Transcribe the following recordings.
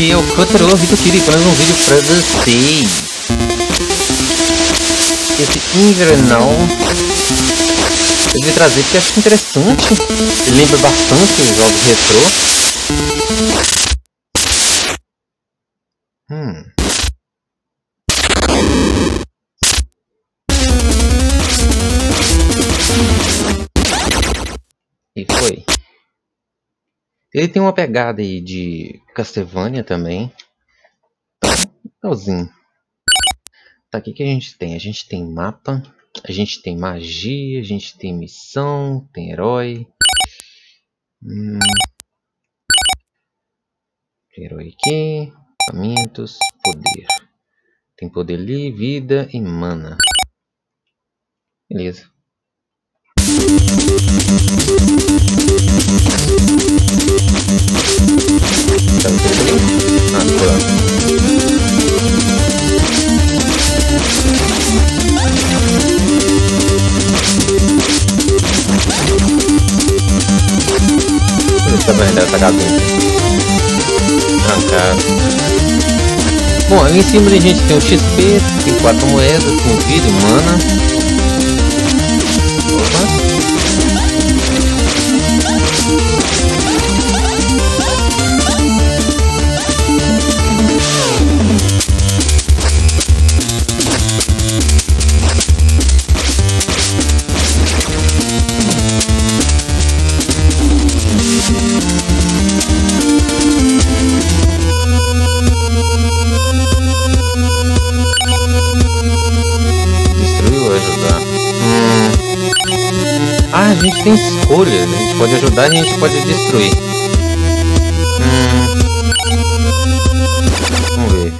que é o Cutter Vitor Kiri com mais um vídeo pra vocês. Esse invernal eu vim trazer porque acho interessante. Lembra bastante os jogos retrô. Ele tem uma pegada aí de Castlevania também. Legalzinho. Tá, o que, que a gente tem? A gente tem mapa, a gente tem magia, a gente tem missão, tem herói. Hum. Herói aqui, equipamentos, poder. Tem poder ali, vida e mana. Beleza. Essa merda tá gatinha. Trancado. Bom, ali em cima a gente tem o XP, tem quatro moedas, tem vida humana. Ah, gente tem escolha. Né? A gente pode ajudar a gente pode destruir. Hum. Vamos ver.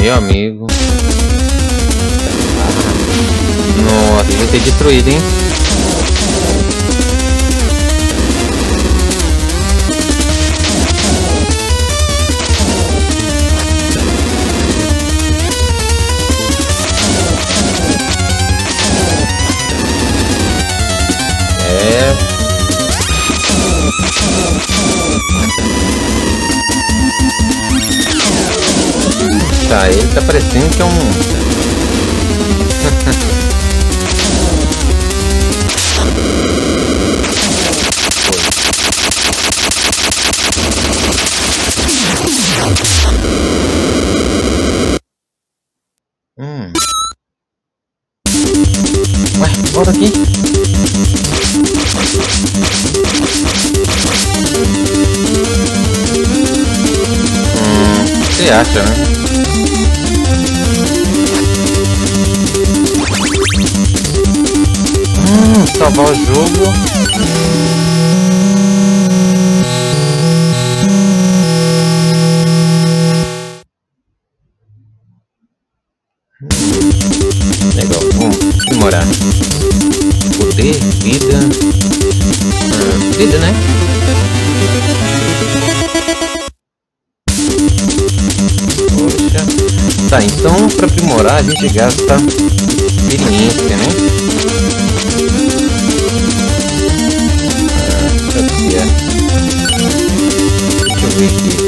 Meu amigo. Nossa, vai ter destruído, hein? Parecendo que é um...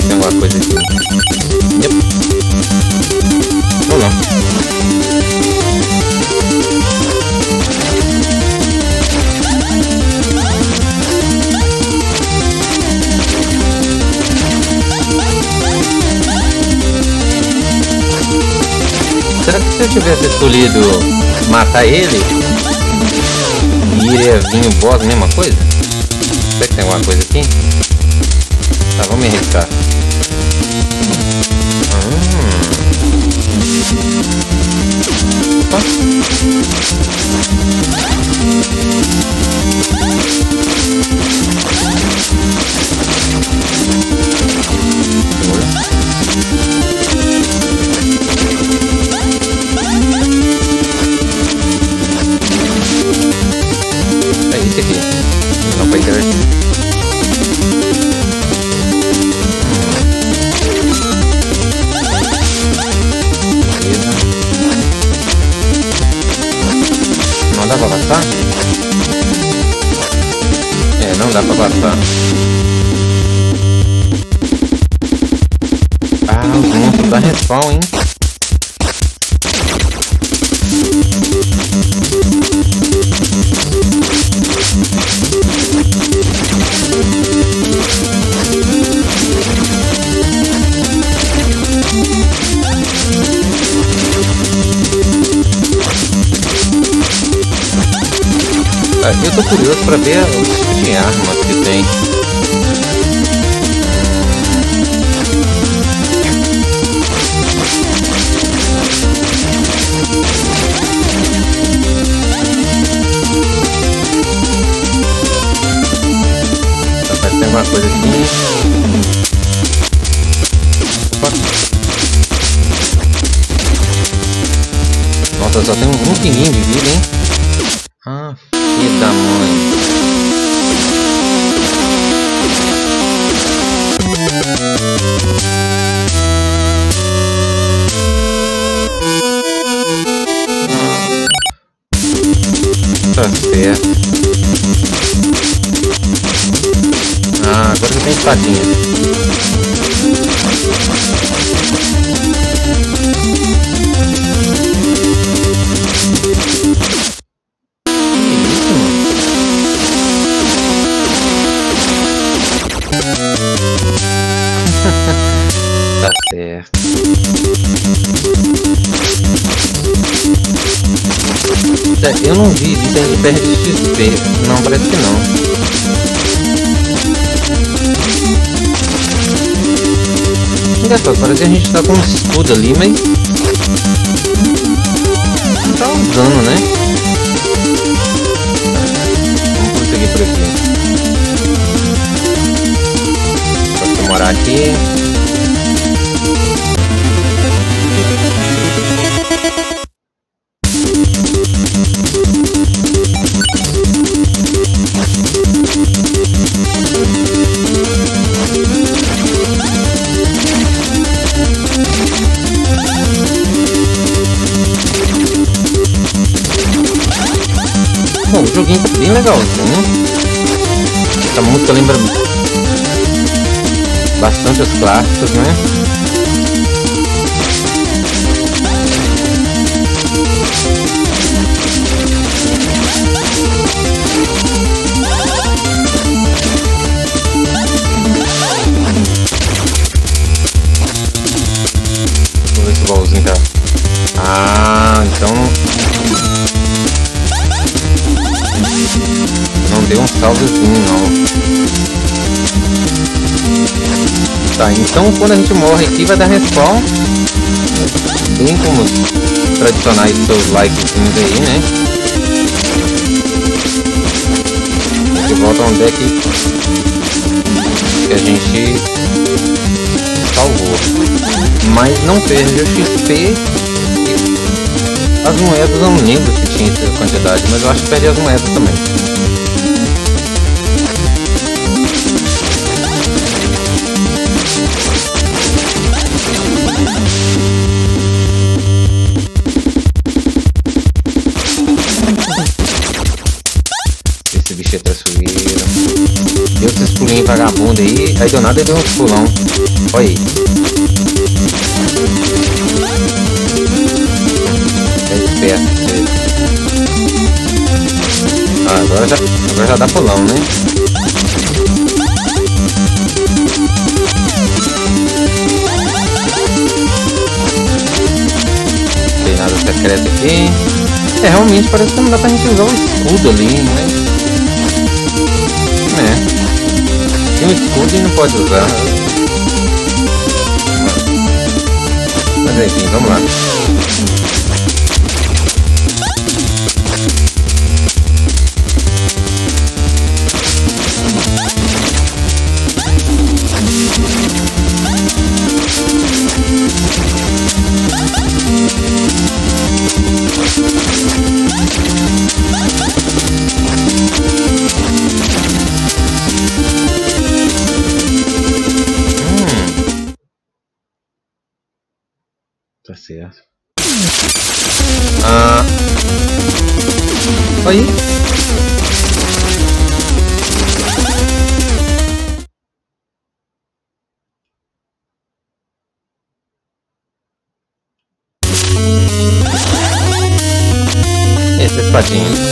tem alguma coisa aqui. Yep. Vamos lá. Será que se eu tivesse escolhido matar ele, iria vir o boss mesma coisa? Será que tem alguma coisa aqui? Tá, vamos me arriscar. Opa. É esse aqui. Passar? É, não dá pra passar. Ah, os monstros da respawn, hein? Eu tô curioso pra ver o tipo de arma que tem. Tá, tem alguma coisa aqui. Opa. Nossa, só tem um pouquinho de vida, hein? Ah, filho da mãe. Tá certo. Ah, agora já tem espadinha. Que a gente tá com um escudo ali, mas. Não tá usando, né? Vamos prosseguir por aqui. Só aprimorar aqui. Legalzinho. Essa música lembra bastante os clássicos, né? Um salvezinho, não. Tá, então quando a gente morre aqui vai dar respawn. Bem como tradicionais seus likezinhos aí, né? Gente volta onde é que, que a gente salvou. Mas não perde o XP as moedas, eu não lembro se tinha essa quantidade, mas eu acho que perde as moedas também. Vagabundo aí. Aí do nada deu uns pulão. Olha aí. É esperto Ah, agora já, agora já dá pulão, né? Tem nada secreto aqui. É, realmente parece que não dá pra gente usar o escudo ali, né? Tem um escudo e não pode usar. Mas enfim, vamos lá. Aí. Esse é espadinho.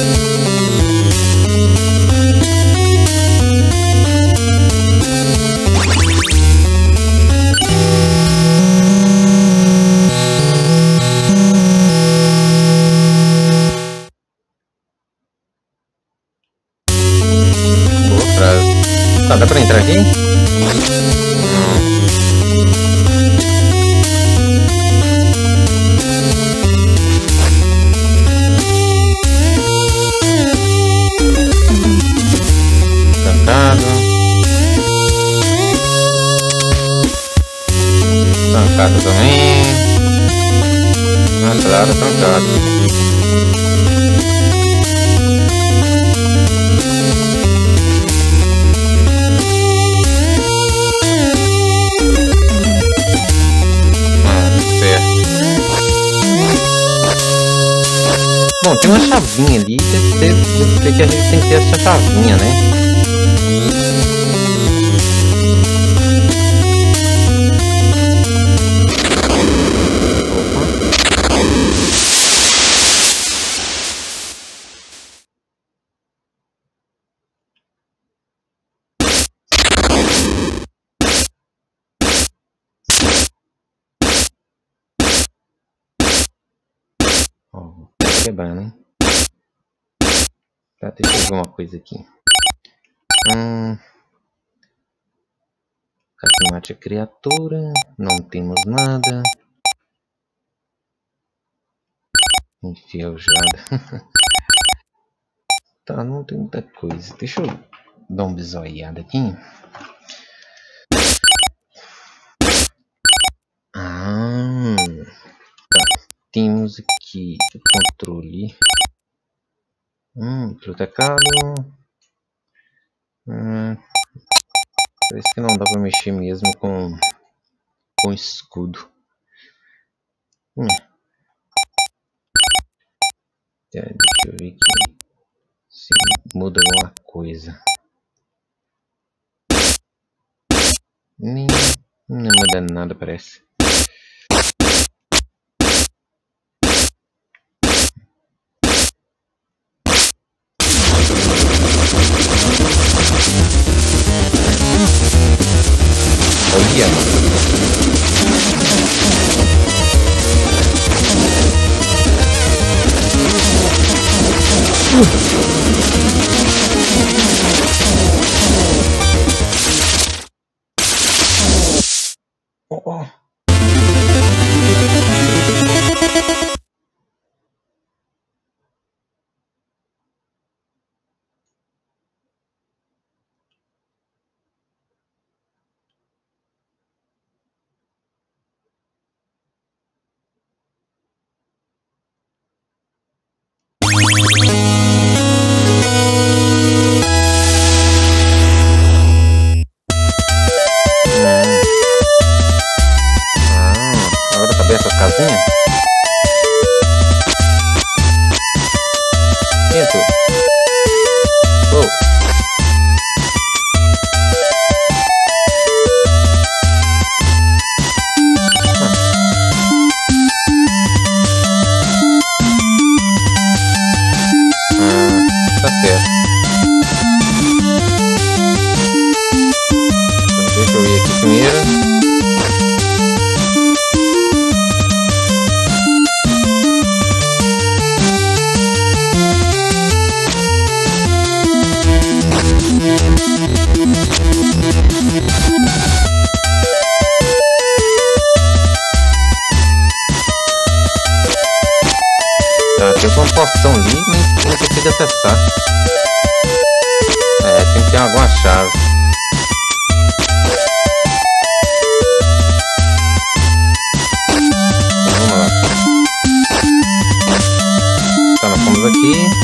Quebrar, né? Tá, deixa eu ver uma coisa aqui. Hum... Mate a criatura. Não temos nada. Enferrujada. tá, não tem muita coisa. Deixa eu dar uma bisoiada aqui. Ah, tá. Temos aqui o controle. Hum, teclado. Hum, parece que não dá para mexer mesmo com com escudo. Hum. É, deixa eu ver aqui se muda alguma coisa. Nem não muda nada parece. together. Ooh. Tem alguma chave. Então, vamos lá. Tá, nós fomos aqui.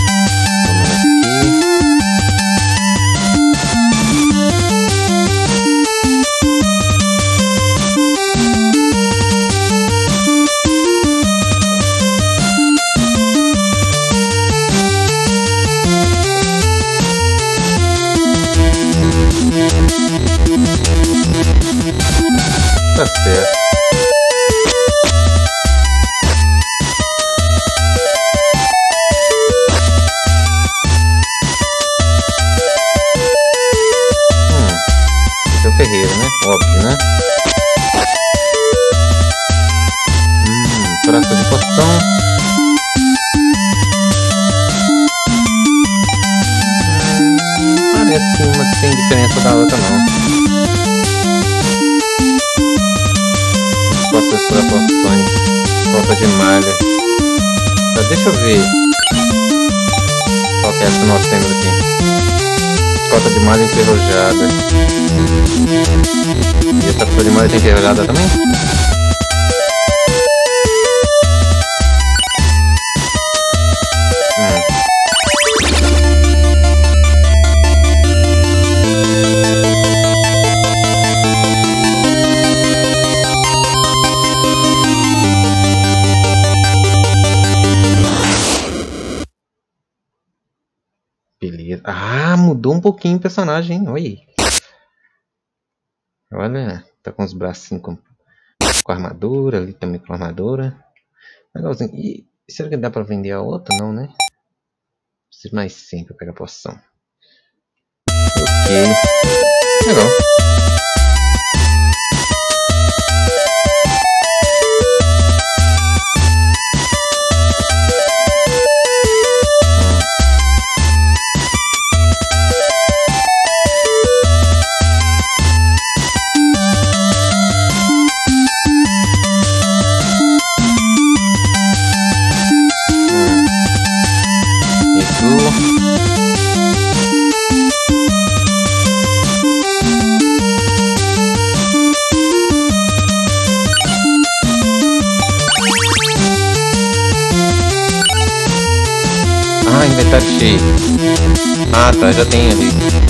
Certo. Hum, é o ferreiro, né? Óbvio, né? Hum, frasco de poção. Parece uma que tem diferença da outra não. Tá, deixa eu ver. Qual que é essa que nós temos aqui? Cota de malha enferrujada. E essa cota de malha tem enferrujada também? Mudou um pouquinho o personagem, hein? Aí. Olha, tá com os bracinhos com, com armadura, ali também com armadura. Legalzinho. E será que dá pra vender a outra? Não, né? Preciso mais 100 pra pegar a poção. Ok. Legal. Inventário cheio. Ah, tá, já tem ali.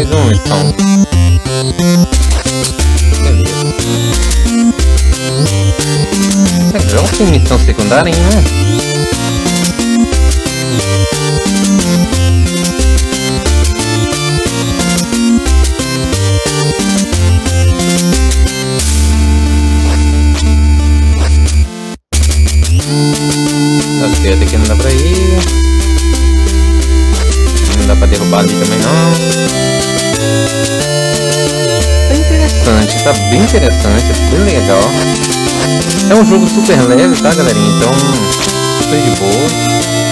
mais um, então. É, é Beleza. Vamos com missão secundária, hein, né? Até que não dá pra ir. Não dá pra derrubar ali também. Tá bem interessante, é bem legal. É um jogo super leve, tá galerinha? Então, super de boa.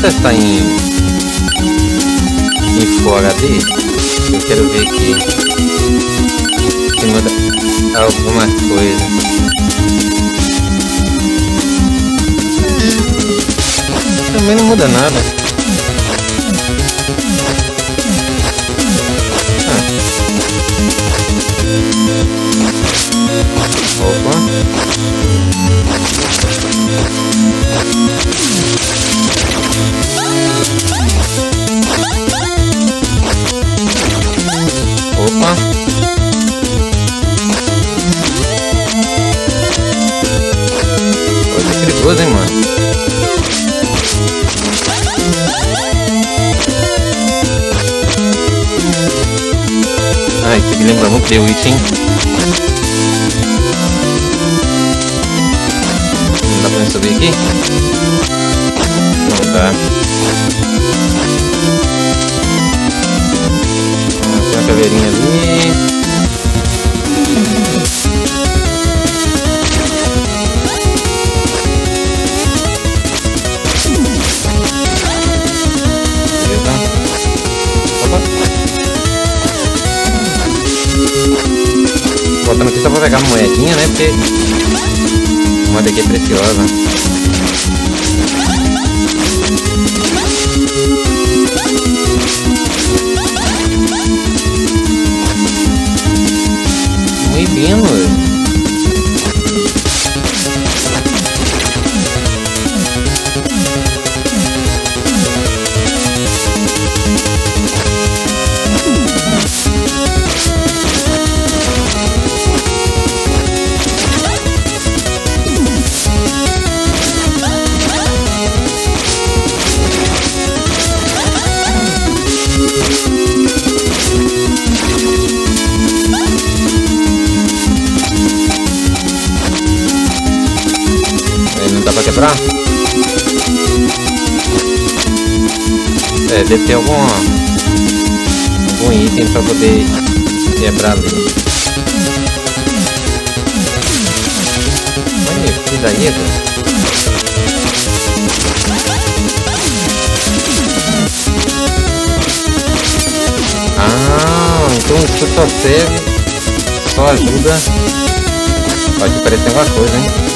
Testar em, em Full HD. Eu quero ver aqui se muda alguma coisa. Também não muda nada. Ah. Opa! Perigoso, hein, mano? Ah, isso aqui lembra muito The Witch, hein? Não dá pra subir aqui? tá? Tem uma caveirinha ali. Voltando aqui só pra pegar moedinha, né? Porque a moeda aqui é preciosa. Muy bien, güey. É, deve ter algum, algum item para poder quebrar ali. Olha, que daí, Ah, então isso só serve, só ajuda. Pode parecer alguma coisa, hein?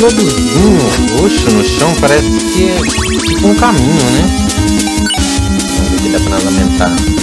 Esse lobozinho roxo no chão parece que é tipo um caminho, né? Vamos ver se dá pra lamentar.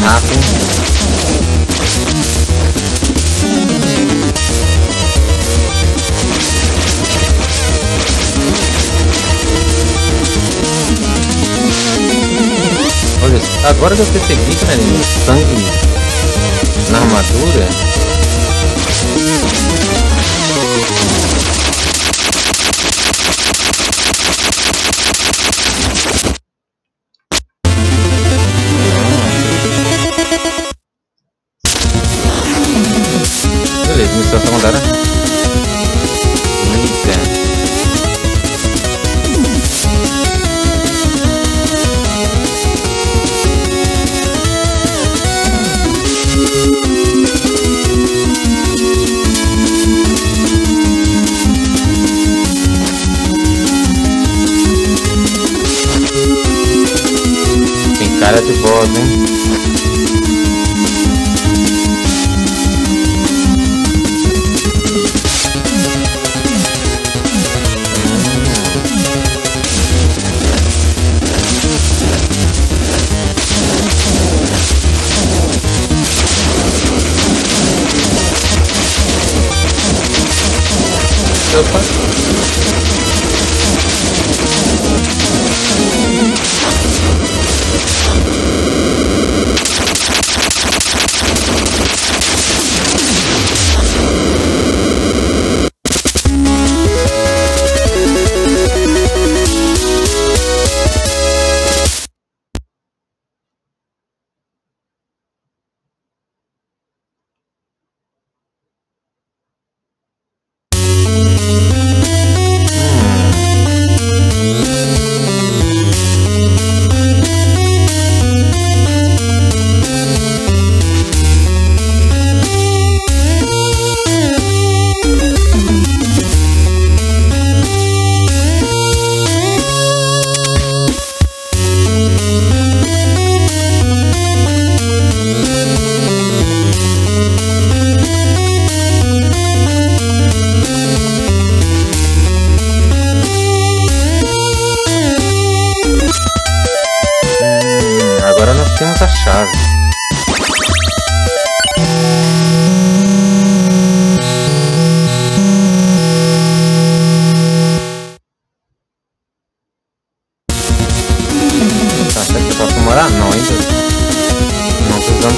rápido. Olha, agora eu eu percebi, cara, né, sangue na armadura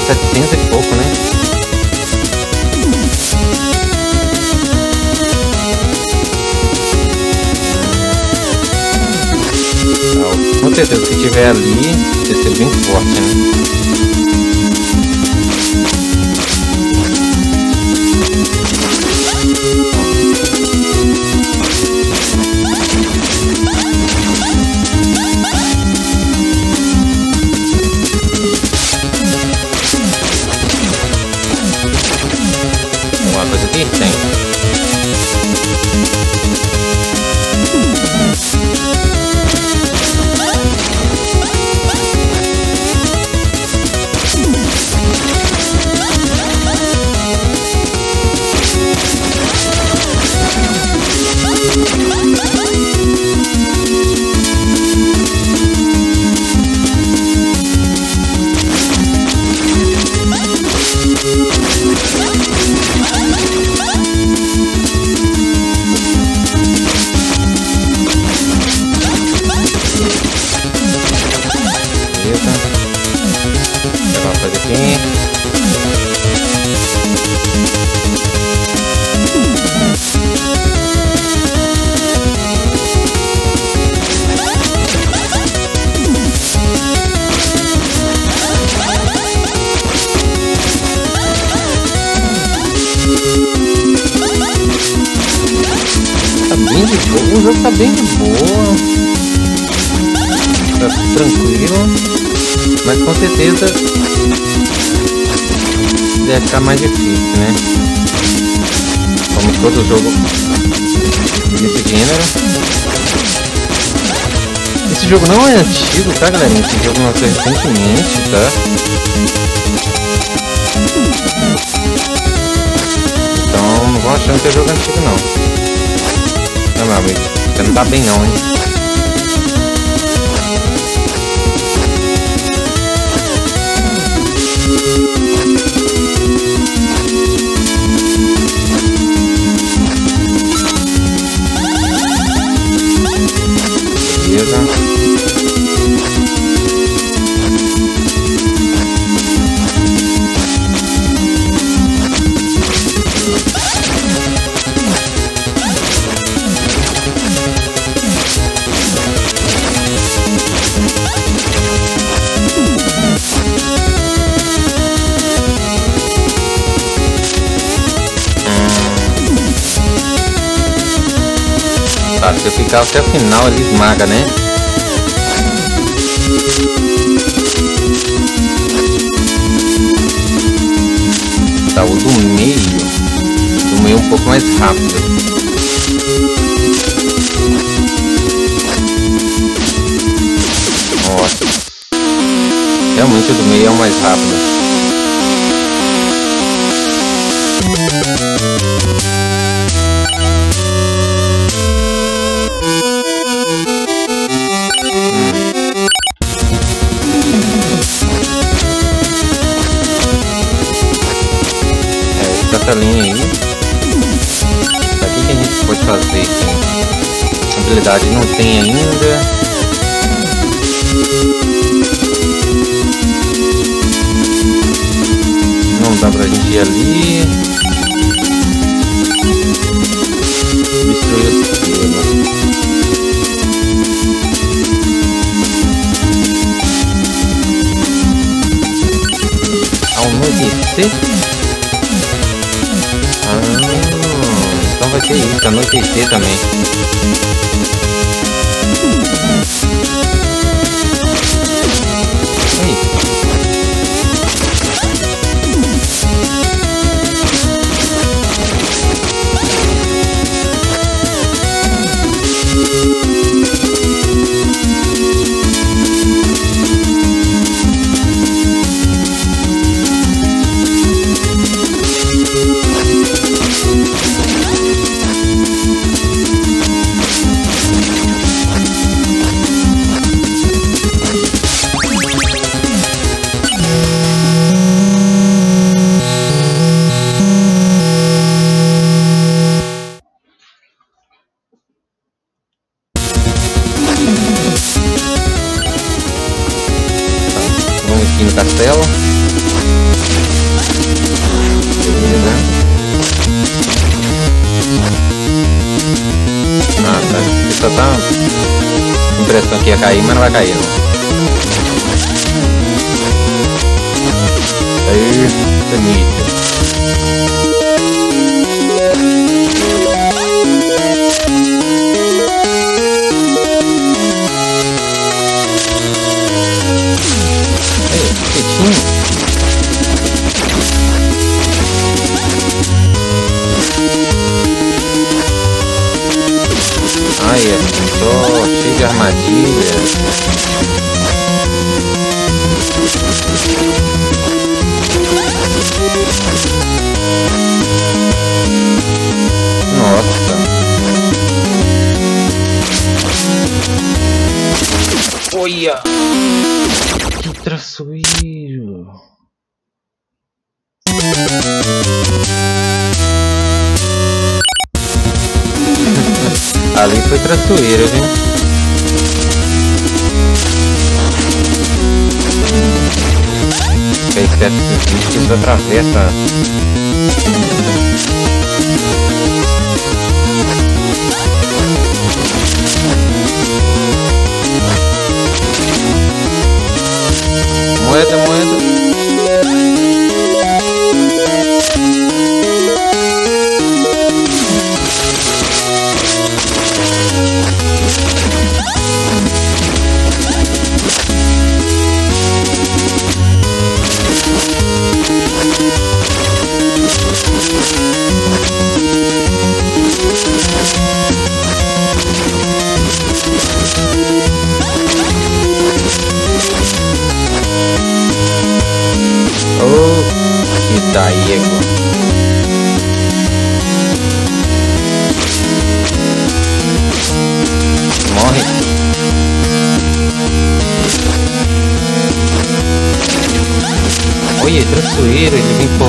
700 e pouco, né? Com certeza, se tiver ali, vai ser bem forte, né? Tá bem de boa. Tá tranquilo. Mas com certeza deve ficar mais difícil, né? Como todo jogo desse gênero. Esse jogo não é antigo, tá galera? Esse jogo lançou recentemente, tá? Então não vão achando que é jogo antigo não. Não, meu você não tá bem não, hein? Se ficar até o final ele esmaga, né? Tá, o do meio. Do meio um pouco mais rápido. Nossa. Realmente o do meio é o mais rápido. Habilidade não tem ainda. Não dá pra gente ir ali. Destruir o sistema. Ao anoitecer? Ah, então vai ter isso, anoitecer também. Ali foi traçoeira, viu? Que esses bichos atravessam. Moeda, moeda.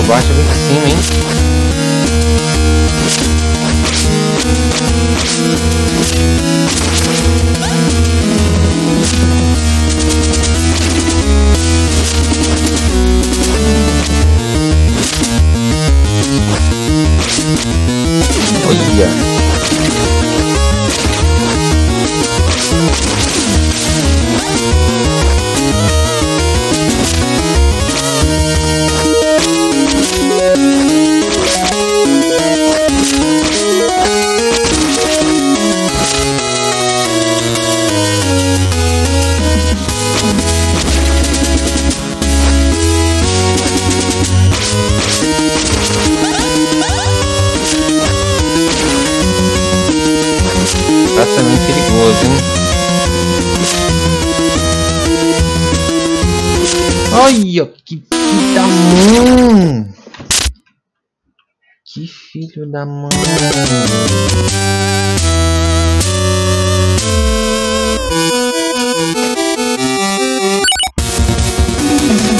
Baixo e vem por cima, hein?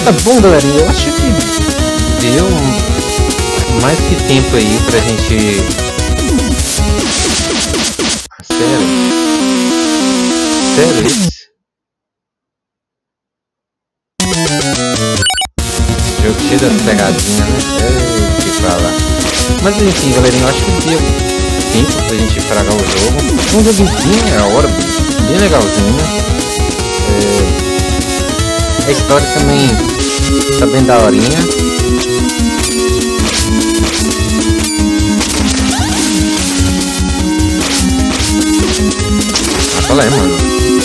Tá bom, galerinha. Eu acho que deu mais que tempo aí pra gente. Sério? Sério isso? Jogo cheio das pegadinhas, né? É, que fala. Mas enfim, galerinha, eu acho que deu tempo pra gente fragar o jogo. Um joguinho, é a hora, bem legalzinho. É, a história também tá bem daorinha. Ah, fala aí, mano.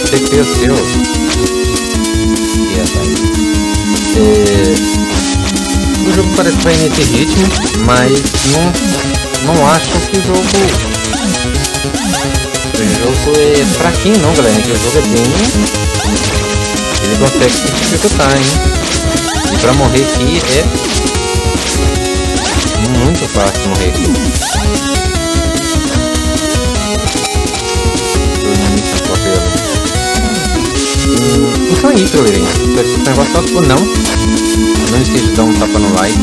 Tem que ter o seu. E rapaz. É... O jogo parece vai nesse ritmo, mas não, não acho que o jogo. O jogo é fraquinho não, galera. Que o jogo é bem ele consegue se dificultar, hein? Pra morrer aqui é muito fácil morrer então é isso, galerinha. Espero que esse negócio goste ou não. Não esqueça de dar um tapa no like.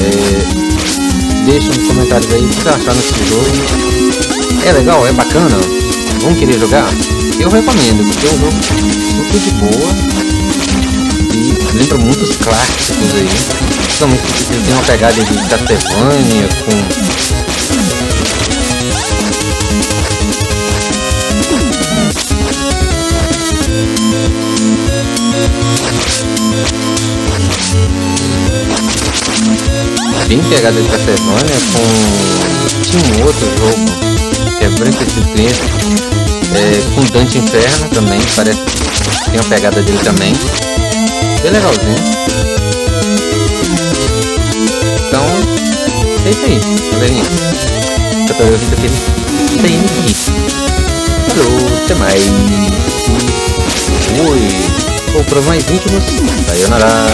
É, deixa nos comentários aí o que você achar nesse jogo. É legal, é bacana. Vão querer jogar? Eu recomendo, porque é um jogo super de boa. Lembra muitos clássicos aí. Principalmente tem uma pegada de Castlevania com bem pegada de Castlevania com tinha um outro jogo que é Branca de Preto é, com Dante Inferno também parece que tem uma pegada dele também bem legalzinho. Então é isso aí galerinha. Ouvindo aquele bem aqui? Falou até mais. Fui. Ou para mais íntimos sayonara